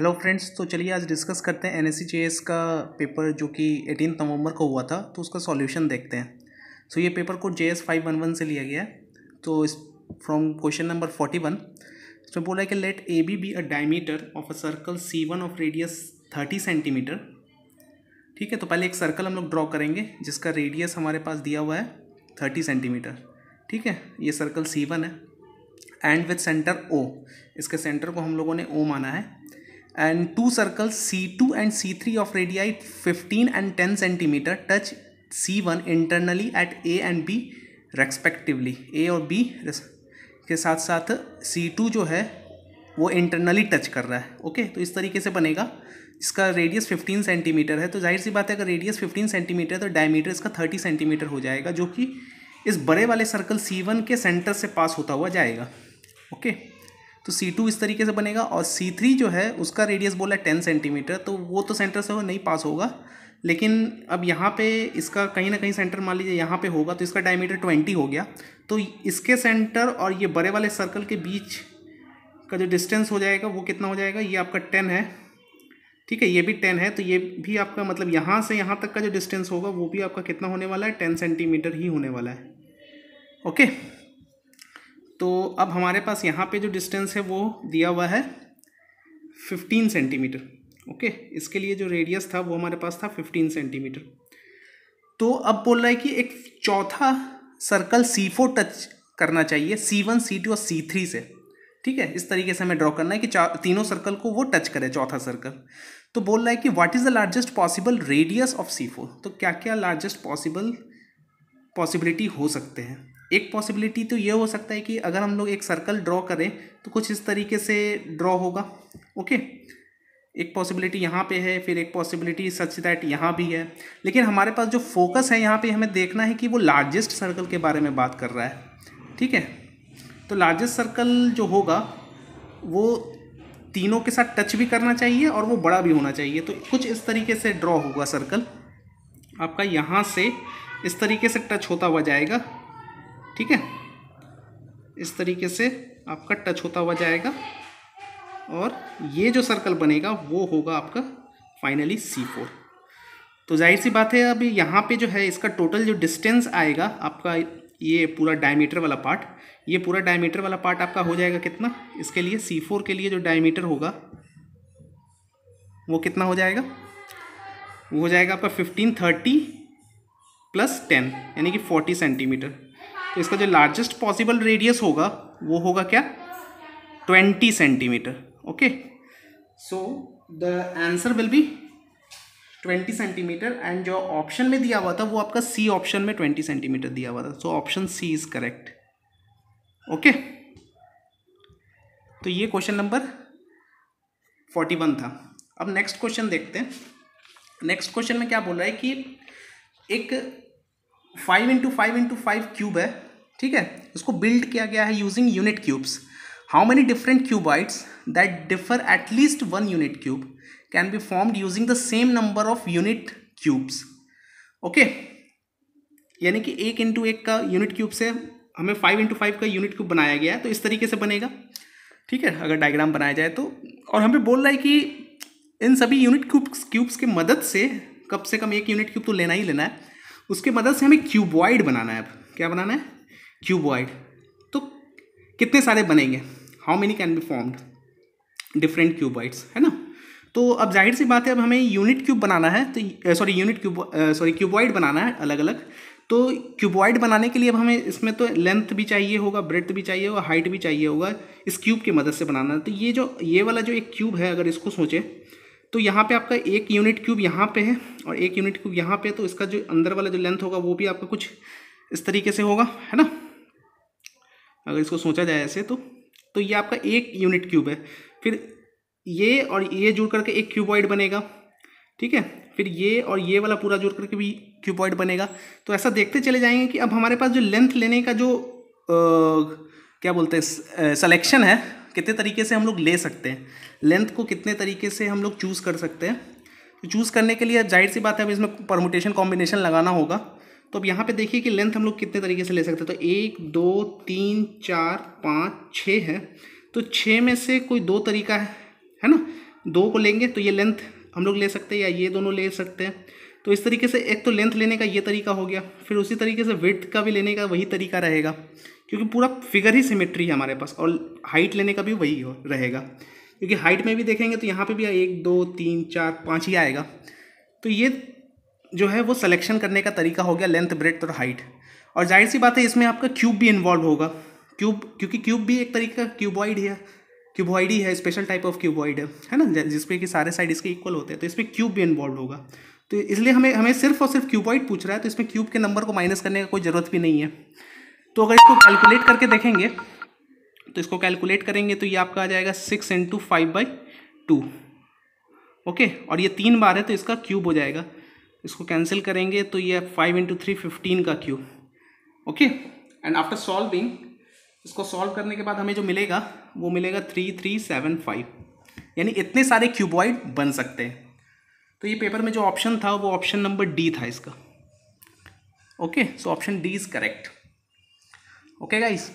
Hello friends तो चलिए आज डिस्कस करते हैं एन का पेपर जो कि एटीन नवंबर को हुआ था तो उसका सॉल्यूशन देखते हैं। सो so, ये पेपर को J S five one one से लिया गया है। तो इस from question number forty one इसमें बोला है कि let A B be a diameter of a circle C one of radius thirty centimetre ठीक है तो पहले एक सर्कल हम लोग ड्रॉ करेंगे जिसका रेडियस हमारे पास दिया हुआ है थर्टी सेंटीमीटर ठीक है ये सर्कल सी वन है। एंड विथ सेंटर ओ इसके सेंटर को हम लोगों ने ओ माना है। C two and C three of radii fifteen and ten centimetre touch C one internally at A and B respectively A और बी के साथ साथ सी टू जो है, वो इंटरनली टच कर रहा है ओके तो इस तरीके से बनेगा। इसका रेडियस 15 सेंटीमीटर है तो ज़ाहिर सी बात है, अगर रेडियस 15 सेंटीमीटर है तो डायमीटर इसका 30 सेंटीमीटर हो जाएगा, जो कि इस बड़े वाले सर्कल सी1 के सेंटर से पास होता हुआ जाएगा ओके तो सी टू इस तरीके से बनेगा और सी थ्री जो है, उसका रेडियस बोला है टेन सेंटीमीटर तो वो तो सेंटर से नहीं पास होगा। लेकिन अब यहाँ पे इसका कहीं ना कहीं सेंटर मान लीजिए यहाँ पे होगा तो इसका डायमीटर ट्वेंटी हो गया। तो इसके सेंटर और ये बड़े वाले सर्कल के बीच का जो डिस्टेंस हो जाएगा, वो कितना हो जाएगा? ये आपका टेन है। ठीक है, ये भी टेन है तो ये भी आपका मतलब यहाँ से यहाँ तक का जो डिस्टेंस होगा, वो भी आपका कितना होने वाला है? टेन सेंटीमीटर ही होने वाला है। ओके तो अब हमारे पास यहाँ पे जो डिस्टेंस है वो दिया हुआ है फिफ्टीन सेंटीमीटर ओके इसके लिए जो रेडियस था वो हमारे पास था फिफ्टीन सेंटीमीटर तो अब बोल रहा है कि एक चौथा सर्कल सी फोर टच करना चाहिए सी वन सी टू और सी थ्री से, ठीक है? इस तरीके से हमें ड्रॉ करना है कि तीनों सर्कल को वो टच करे, चौथा सर्कल तो बोल रहा है कि what is the largest possible radius of C four तो क्या क्या लार्जेस्ट पॉसिबल पॉसिबिलिटी हो सकते हैं? एक पॉसिबिलिटी तो ये हो सकता है कि अगर हम लोग एक सर्कल ड्रॉ करें तो कुछ इस तरीके से ड्रॉ होगा ओके एक पॉसिबिलिटी यहाँ पे है, फिर एक पॉसिबिलिटी सच दैट यहाँ भी है। लेकिन हमारे पास जो फोकस है, यहाँ पे हमें देखना है कि वो लार्जेस्ट सर्कल के बारे में बात कर रहा है, ठीक है? तो लार्जेस्ट सर्कल जो होगा, वो तीनों के साथ टच भी करना चाहिए और वो बड़ा भी होना चाहिए। तो कुछ इस तरीके से ड्रॉ होगा सर्कल आपका यहाँ से इस तरीके से टच होता हुआ जाएगा। ठीक है? इस तरीके से आपका टच होता हुआ जाएगा। और ये जो सर्कल बनेगा, वो होगा आपका फाइनली सी फोर तो ज़ाहिर सी बात है अभी यहाँ पे जो है, इसका टोटल जो डिस्टेंस आएगा, आपका ये पूरा डायमीटर वाला पार्ट ये पूरा डायमीटर वाला पार्ट आपका हो जाएगा कितना? इसके लिए सी फोर के लिए जो डायमीटर होगा, वो कितना हो जाएगा? वो हो जाएगा आपका फिफ्टीन थर्टी प्लस टेन यानी कि फोर्टी सेंटीमीटर तो इसका जो लार्जेस्ट पॉसिबल रेडियस होगा, वो होगा क्या? Twenty centimetre okay so the answer will be twenty centimetre and जो ऑप्शन में दिया हुआ था, वो आपका सी ऑप्शन में ट्वेंटी सेंटीमीटर दिया हुआ था। So option C is correct okay तो ये क्वेश्चन नंबर फोर्टी वन था। अब नेक्स्ट क्वेश्चन देखते हैं। नेक्स्ट क्वेश्चन में क्या बोल रहा है कि एक five into five into five cube है, ठीक है? उसको बिल्ड किया गया है using unit cubes how many different cuboids that differ at least one unit cube can be formed using the same number of unit cubes okay यानी कि एक इंटू एक का यूनिट क्यूब से हमें फाइव इंटू फाइव का unit cube बनाया गया है तो इस तरीके से बनेगा। ठीक है? अगर डायग्राम बनाया जाए तो। और हमें बोल रहा है कि इन सभी यूनिट क्यूब्स क्यूब्स के मदद से कम से कम एक यूनिट क्यूब तो लेना ही लेना है। उसके मदद से हमें क्यूबॉइड बनाना है अब। क्या बनाना है? क्यूबॉइड। तो कितने सारे बनेंगे? How many can be formed different cuboids है ना? तो अब ज़ाहिर सी बात है, अब हमें यूनिट क्यूब बनाना है तो sorry unit cube sorry cuboid बनाना है अलग अलग तो क्यूबॉइड बनाने के लिए अब हमें इसमें तो लेंथ भी चाहिए होगा ब्रेथ भी चाहिए होगा हाइट भी चाहिए होगा, इस क्यूब की मदद से बनाना। है तो ये जो, ये वाला जो एक क्यूब है, अगर इसको सोचें तो यहाँ पे आपका एक यूनिट क्यूब यहाँ पे है और एक यूनिट क्यूब यहाँ पे तो इसका जो अंदर वाला जो लेंथ होगा वो भी आपका कुछ इस तरीके से होगा है ना? अगर इसको सोचा जाए ऐसे तो। तो ये आपका एक यूनिट क्यूब है। फिर ये और ये जुड़ करके एक क्यूबॉइड बनेगा ठीक है? फिर ये और ये वाला पूरा जुड़ करके भी क्यूबॉइड बनेगा। तो ऐसा देखते चले जाएँगे कि अब हमारे पास जो लेंथ लेने का जो आ, क्या बोलते हैं सलेक्शन है कितने तरीके से हम लोग ले सकते हैं लेंथ को कितने तरीके से हम लोग चूज़ कर सकते हैं। तो चूज़ करने के लिए ज़ाहिर सी बात है, अब इसमें परमोटेशन कॉम्बिनेशन लगाना होगा। तो अब यहाँ पे देखिए कि लेंथ हम लोग कितने तरीके से ले सकते हैं। तो एक, दो, तीन, चार, पाँच, छः है। तो छः में से कोई दो तरीका है है ना? दो को लेंगे तो ये लेंथ हम लोग ले सकते हैं या ये दोनों ले सकते हैं। तो इस तरीके से एक तो लेंथ लेने का ये तरीका हो गया, फिर उसी तरीके से विथ का भी लेने का वही तरीका रहेगा। क्योंकि पूरा फिगर ही सिमेट्री है हमारे पास, और हाइट लेने का भी वही रहेगा। क्योंकि हाइट में भी देखेंगे तो यहाँ पे भी एक, दो, तीन, चार, पाँच ही आएगा। तो ये जो है वो सिलेक्शन करने का तरीका हो गया लेंथ ब्रेथ और हाइट और ज़ाहिर सी बात है, इसमें आपका क्यूब भी इन्वॉल्व होगा। क्यूब क्योंकि क्यूब भी एक तरीके का क्यूबॉइड है क्यूबॉइड ही है स्पेशल टाइप ऑफ़ क्यूबॉइड है। है ना? जिसपे कि सारे साइड इसके इक्वल होते हैं तो इसमें क्यूब भी इन्वॉल्व होगा। तो इसलिए हमें हमें सिर्फ़ और सिर्फ़ क्यूबॉइड पूछ रहा है तो इसमें क्यूब के नंबर को माइनस करने का कोई ज़रूरत भी नहीं है। तो अगर इसको कैलकुलेट करके देखेंगे तो इसको कैलकुलेट करेंगे तो ये आपका आ जाएगा six into five by two okay और ये तीन बार है तो इसका क्यूब हो जाएगा। इसको कैंसिल करेंगे तो ये फाइव इंटू थ्री फिफ्टीन का cube okay and after solving इसको सॉल्व करने के बाद हमें जो मिलेगा, वो मिलेगा थ्री थ्री सेवन फाइव यानी इतने सारे क्यूबॉइड बन सकते हैं। तो ये पेपर में जो ऑप्शन था, वो ऑप्शन नंबर डी था इसका okay so option D is correct okay guys